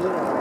Yeah.